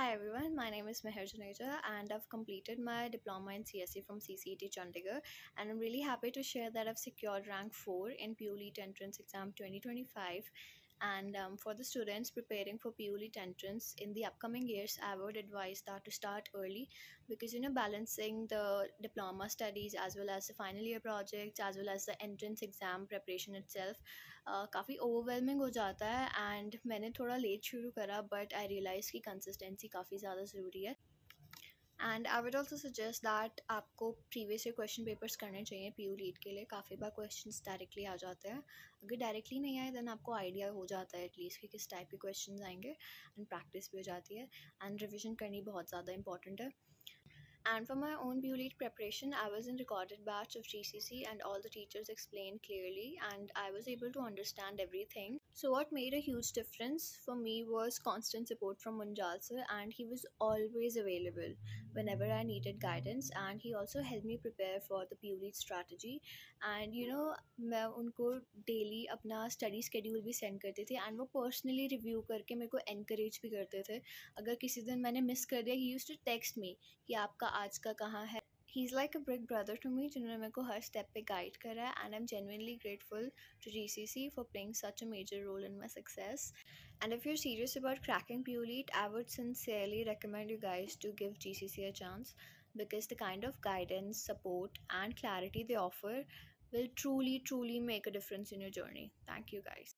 Hi everyone, my name is Meher Juneja and I've completed my diploma in CSE from CCET Chandigarh and I'm really happy to share that I've secured rank 4 in PULEET entrance exam 2025 and um, for the students preparing for PULEET entrance in the upcoming years, I would advise that to start early because you know balancing the diploma studies as well as the final year projects as well as the entrance exam preparation itself, uh, काफ़ी overwhelming हो जाता है and मैंने थोड़ा late शुरू करा but I realized कि consistency काफ़ी ज़्यादा ज़रूरी है। And I would also suggest that आपको प्रीवियस ईयर क्वेश्चन पेपर्स करने चाहिए पी यू लीड के लिए। काफ़ी बार क्वेश्चन डायरेक्टली आ जाते हैं। अगर डायरेक्टली नहीं आए देन आपको आइडिया हो जाता है एटलीस्ट कि किस टाइप के क्वेश्चन आएँगे। एंड प्रैक्टिस भी हो जाती है। एंड रिविजन करनी बहुत ज़्यादा इंपॉर्टेंट है। And for my own PULEET preparation, I was in recorded batch of GCC and all the teachers explained clearly and I was able to understand everything. So what made a huge difference for me was constant support from Munjal sir and he was always available whenever I needed guidance and he also helped me prepare for the PULEET strategy and you know I unko daily apna study schedule bhi send karte the, and wo personally review करके मेरे encourage bhi karte the. Agar kisi din maine miss कर he used to text me ki आपका का आज का कहाँ है? He is like a brig brother to me जिन्होंने मेरे को हर स्टेप पे गाइड करा है and I am genuinely grateful to G C C for playing such a major role in my success and if you serious about cracking प्यूलीट I would sincerely recommend you guys to give G C C a chance because the kind of guidance support and clarity they offer will truly truly make a difference in your journey thank you guys